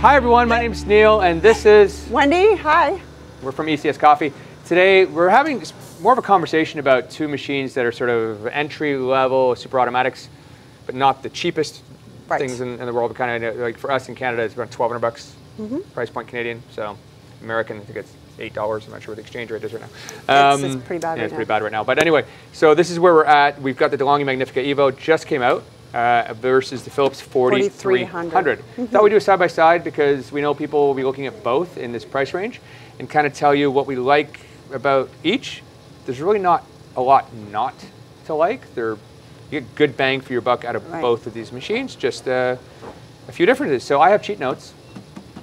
Hi everyone, my name is Neil and this is Wendy, hi. We're from ECS Coffee. Today we're having more of a conversation about two machines that are sort of entry level super automatics, but not the cheapest Right. things in, in the world. Kind of like for us in Canada, it's about 1200 bucks Mm-hmm. price point Canadian. So American, I think it's eight dollars. I'm not sure what the exchange rate is right now. It's- it's pretty bad Yeah, right it's pretty bad right now. But anyway, so this is where we're at. We've got the DeLonghi Magnifica Evo just came out. Uh, versus the Philips 4300. 4300. Thought we'd do a side by side because we know people will be looking at both in this price range and kind of tell you what we like about each. There's really not a lot not to like. They're you get good bang for your buck out of Right. both of these machines. Just uh, a few differences. So I have cheat notes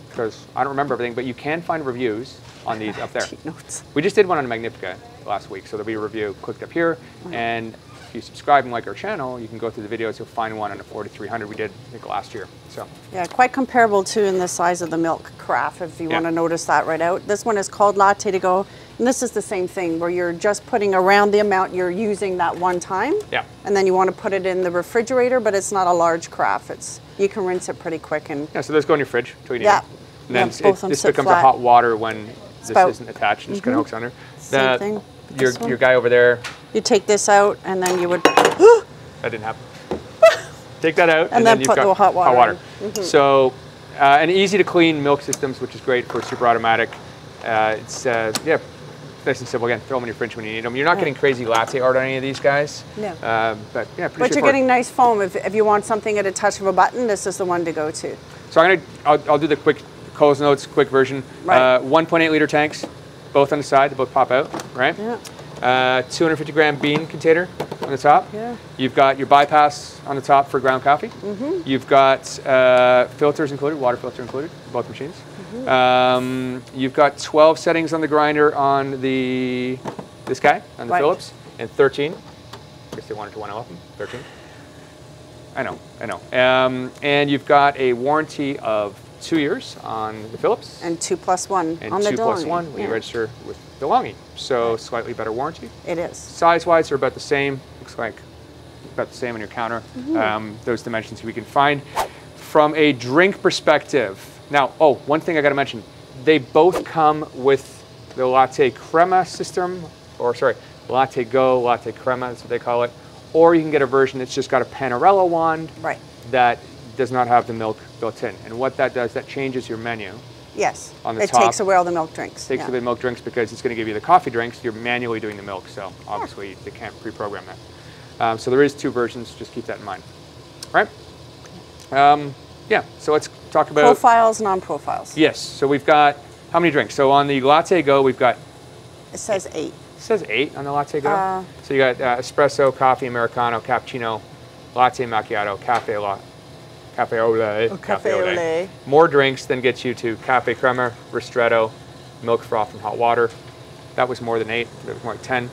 because I don't remember everything, but you can find reviews on these up there. Cheat notes. We just did one on Magnifica last week, so there'll be a review clicked up here. And you subscribe and like our channel, you can go through the videos. You'll find one on the 4300 we did I think last year. So Yeah, quite comparable to in the size of the milk carafe, if you Yeah. want to notice that right out. This one is called Latte to Go, and this is the same thing where you're just putting around the amount you're using that one time. Yeah. And then you want to put it in the refrigerator, but it's not a large carafe. It's you can rinse it pretty quick and yeah, so those go in your fridge you need Yeah. it. And then Yeah, it- both of them this becomes flat. a hot water when this isn't attached and just kind of hooks under. Same The- thing. Your, your guy over there, you take this out and then you would that didn't happen. Take that out, And then you've put got the hot water in. Mm-hmm. So, uh, and easy to clean milk systems, which is great for super automatic. Uh, it's uh, yeah, nice and simple. Again, throw them in your fridge when you need them. You're not getting crazy latte art on any of these guys. No. Uh, but yeah, pretty but you're getting nice foam. If, if you want something at a touch of a button, this is the one to go to. So I'm gonna, I'll, I'll do the quick Coles notes, quick version. Right. Uh, 1.8 liter tanks, both on the side, they both pop out, right? Yeah. Uh, 250 gram bean container on the top. Yeah. You've got your bypass on the top for ground coffee. Mm-hmm. You've got uh, filters included, water filter included, both machines. Mm-hmm. Um, you've got 12 settings on the grinder on the this guy on the Right. Philips, and 13. I guess they wanted to one up them. 13. I know, I know. Um, and you've got a warranty of two years on the Philips And two plus one and on the two plus one when you register with DeLonghi. So slightly better warranty. It is. Size-wise, they're about the same. Looks like about the same on your counter. Mm-hmm. Um, those dimensions we can find. From a drink perspective, now, oh, one thing I got to mention: they both come with the latte crema system, or sorry, latte go, latte crema. That's what they call it. Or you can get a version that's just got a Panarello wand Right. that does not have the milk built in. And what that does, that changes your menu Yes. On the it top, takes away all the milk drinks. takes yeah. a bit of milk drinks because it's going to give you the coffee drinks. You're manually doing the milk, so obviously they can't pre-program that. Um, so there is two versions. Just keep that in mind. All right. Um, yeah. So let's talk about. Profiles, non-profiles. Yes. So we've got how many drinks? So on the Latte Go, we've got It says eight. it says eight on the Latte Go. Uh, so you got uh, espresso, coffee, americano, cappuccino, latte macchiato, cafe latte. Cafe au lait. Oh, cafe au lait. More drinks than gets you to cafe crema, ristretto, milk froth, and hot water. That was more than eight. That was more like ten.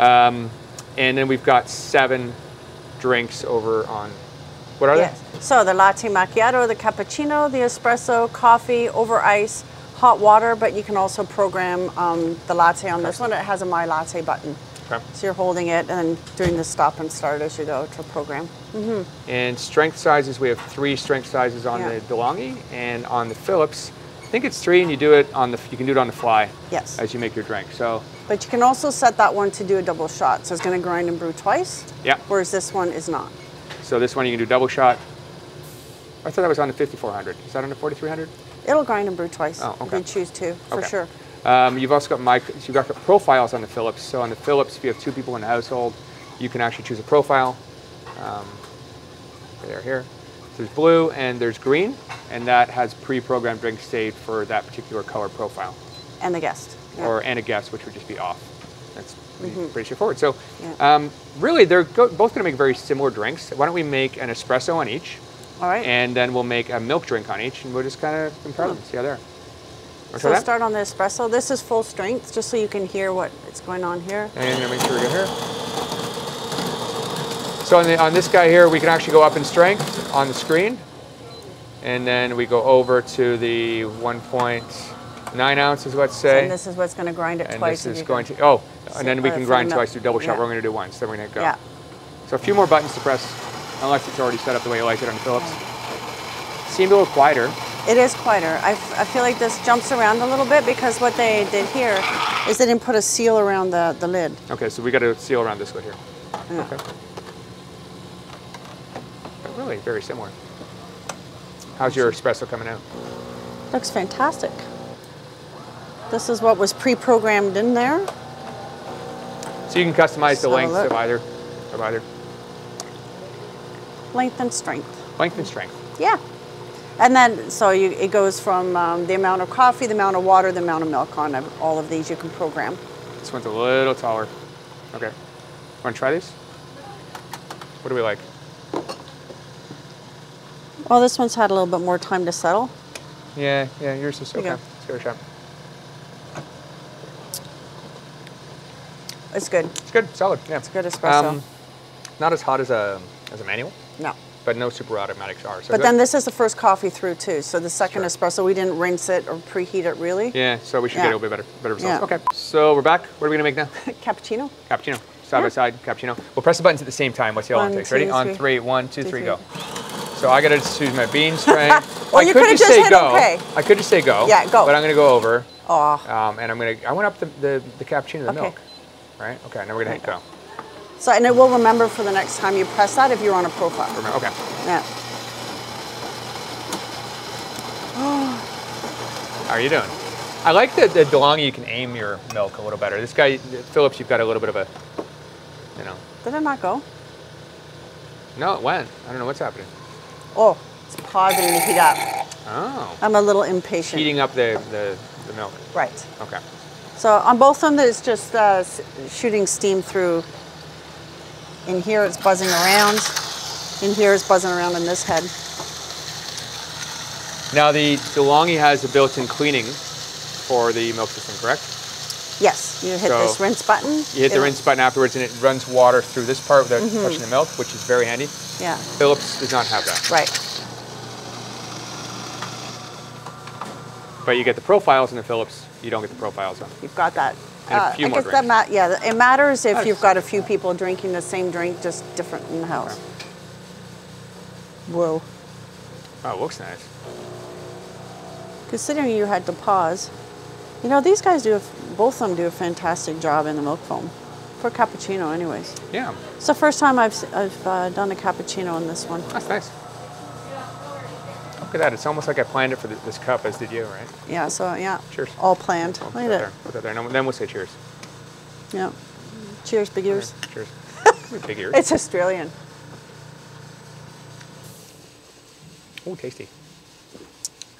Um, and then we've got seven drinks over on. What are Yes. So the latte macchiato, the cappuccino, the espresso, coffee, over ice, hot water, but you can also program um, the latte on this one. It has a My Latte button. Okay. So you're holding it and then doing the stop and start as you go to program. Mm-hmm. And strength sizes, we have three strength sizes on Yeah. the DeLonghi and on the Philips. I think it's three, and you do it on the. You can do it on the fly. Yes. As you make your drink. So But you can also set that one to do a double shot. So it's going to grind and brew twice, yeah. whereas this one is not. So this one you can do double shot. I thought that was on the 5400. Is that on the 4300? It'll grind and brew twice Oh, if okay. you choose to, for Okay. sure. Um, you've also got. So you've got profiles on the Philips. So on the Philips, if you have two people in the household, you can actually choose a profile. Um, there, here. There's blue and there's green, and that has pre-programmed drinks saved for that particular color profile, And the guest. Yeah. or and a guest, which would just be off. That's pretty, pretty straightforward. So, Yeah. um, really, they're go- both going to make very similar drinks. Why don't we make an espresso on each, All right. and then we'll make a milk drink on each, and we'll just kind of compare them, see how they're. So that? start on the espresso. This is full strength, just so you can hear what is going on here. And make sure we go here. So on, the, on this guy here, we can actually go up in strength on the screen. And then we go over to the 1.9 ounces, let's say. And this is what's going to grind it And twice. this is going to, oh, and then we can grind twice, do double shot. yeah. We're gonna do once, then we're gonna go. Yeah. So a few more buttons to press, unless it's already set up the way you like it on Philips. Seemed a little quieter. It is quieter. I, f- I feel like this jumps around a little bit because what they did here is they didn't put a seal around the, the lid. Okay, so we got a seal around this lid here. Yeah. Okay. But really, very similar. How's your espresso coming out? Looks fantastic. This is what was pre-programmed in there. So you can customize the look. of either, of either Length and strength. length and strength. Yeah. And then, so you, it goes from um, the amount of coffee, the amount of water, the amount of milk on all of these you can program. This one's a little taller. Okay. Want to try these? What do we like? Well, this one's had a little bit more time to settle. Yeah, yeah, yours is okay. go. Let's give it a shot. It's good. It's good, solid. Yeah, it's good espresso. not as hot as a as a manual, No. But no super automatics are. So But then this is the first coffee through too. So the second Sure. espresso, we didn't rinse it or preheat it really. Yeah, so we should Yeah. get a little bit better, better results. Yeah. Okay, so we're back. What are we gonna make now? Cappuccino. Cappuccino. Side by side, cappuccino. We'll press the buttons at the same time. What's the One, takes? Ready? two, On three. three. One, two, Two, three, three. go. So I gotta choose my bean strength. Or I you could just just say hit go. okay. I could just say go. Yeah, go. But I'm gonna go over. Oh, Um, and I'm gonna. I went up the the, the cappuccino, the Okay. milk. Right. Okay. Now we're gonna hit go. So and it will remember for the next time you press that if you're on a profile. Remember- Okay. Yeah. How are you doing? I like the, the DeLonghi you can aim your milk a little better. This guy Philips, you've got a little bit of a, you know. Did it not go? No, it went. I don't know what's happening. Oh, it's pausing to heat up. Oh. I'm a little impatient. Heating up the, the, the milk. Right. Okay. So on both of them, it's just uh, shooting steam through. In here, it's buzzing around. In here, it's buzzing around in this head. Now the DeLonghi has a built-in cleaning for the milk system, correct? Yes, you hit So, this rinse button. You hit the rinse button afterwards and it runs water through this part without Mm-hmm. touching the milk, which is very handy. Yeah, Philips does not have that. right. But you get the profiles in the Philips, you don't get the profiles on. You've got that. And a Uh, few I more guess that ma- yeah, it matters if Nice. you've got a few people drinking the same drink, just different in the house. Whoa. Oh, it looks nice. Considering you had to pause, you know these guys do. A, f- both of them do a fantastic job in the milk foam, for cappuccino, anyways. Yeah, It's the first time I've s- I've uh, done a cappuccino in this one. that's nice. Look at that. It's almost like I planned it for th- this cup, as did you, right? Yeah, so yeah. Cheers. All planned. Look at that there. Put that there. And then we'll say cheers. Yeah. Cheers, big ears. Cheers. Big ears. It's Australian. Oh, tasty.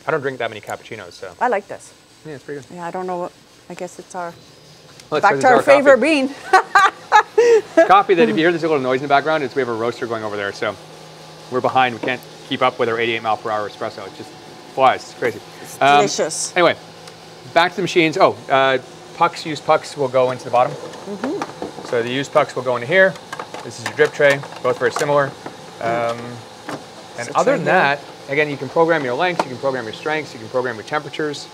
I don't drink that many cappuccinos, so I like this. yeah, it's pretty good. Yeah, I don't know what. I guess it's our Well, it's back to it's our favorite bean. coffee that if you hear this little noise in the background, it's we have a roaster going over there, so we're behind. We can't keep up with our 88 mile per hour espresso. It just flies. It's crazy. Um, delicious. Anyway, back to the machines. Oh, uh, pucks, used pucks will go into the bottom. Mm-hmm. So the used pucks will go into here. This is your drip tray, both very similar. Um, and other than that, again, you can program your lengths, you can program your strengths, you can program your temperatures.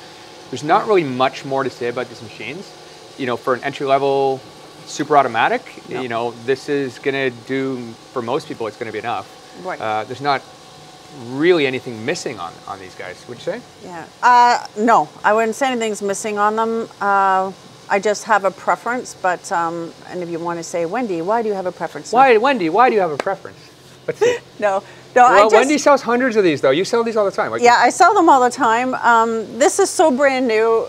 There's not really much more to say about these machines. You know, for an entry level super automatic, No. you know, this is gonna do, for most people, it's gonna be enough. Right. Uh, there's not really anything missing on, on these guys, would you say? Yeah. Uh, no, I wouldn't say anything's missing on them. Uh, I just have a preference, but um, and if you want to say, Wendy, why do you have a preference? Why, Wendy, why do you have a preference? Let's see. No, no. I just, Wendy sells hundreds of these, though. You sell these all the time. Like, Yeah, I sell them all the time. Um, this is so brand new.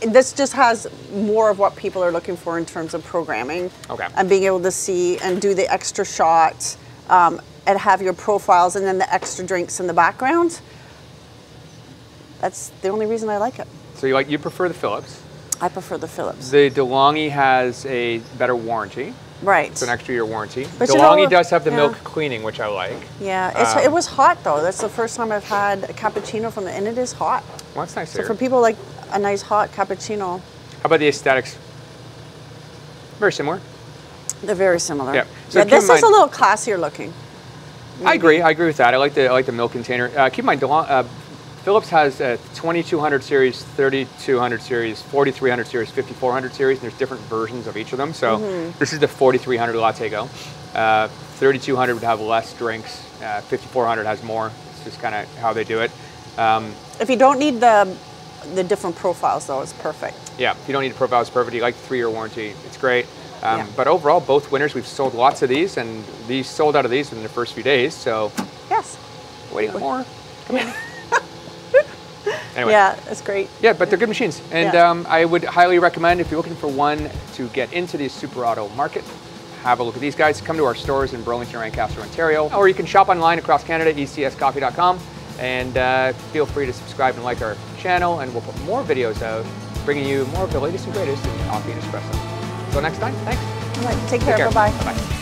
This just has more of what people are looking for in terms of programming. Okay. And being able to see and do the extra shot. um, and have your profiles and then the extra drinks in the background. That's the only reason I like it. So you like you prefer the Philips. I prefer the Philips. The DeLonghi has a better warranty. right. It's an extra year warranty. But you DeLonghi know, does have the yeah. milk cleaning, which I like. yeah, it's, Um, it was hot though. That's the first time I've had a cappuccino from the, and it is hot. Well, that's nice So for people like a nice hot cappuccino, How about the aesthetics? Very similar. they're very similar. Yeah. So yeah this is a little classier looking. I agree. I agree with that. I like the I like the milk container. Uh, keep in mind, DeLong, uh, Philips has a 2200 series, 3200 series, 4300 series, 5400 series, and there's different versions of each of them. So Mm-hmm. this is the 4300 Latte Go. Uh, 3200 would have less drinks. Uh, 5400 has more. It's just kind of how they do it. Um, If you don't need the the different profiles though, it's perfect. yeah, if you don't need a profile, it's perfect. You like the three-year warranty, it's great. Um, Yeah. But overall, both winners, we've sold lots of these, and these sold out of these within the first few days. So Yes. waiting more. Come in. anyway. Yeah, that's great. Yeah, but they're good machines, and Yeah. um, I would highly recommend if you're looking for one to get into the super auto market, have a look at these guys. Come to our stores in Burlington, Ancaster, Ontario, or you can shop online across Canada, ecscoffee.com, and uh, feel free to subscribe and like our channel, and we'll put more videos out, bringing you more of the latest and greatest in coffee and espresso. Until next time, thanks. All right, take care. Take care. Bye bye. Bye-bye.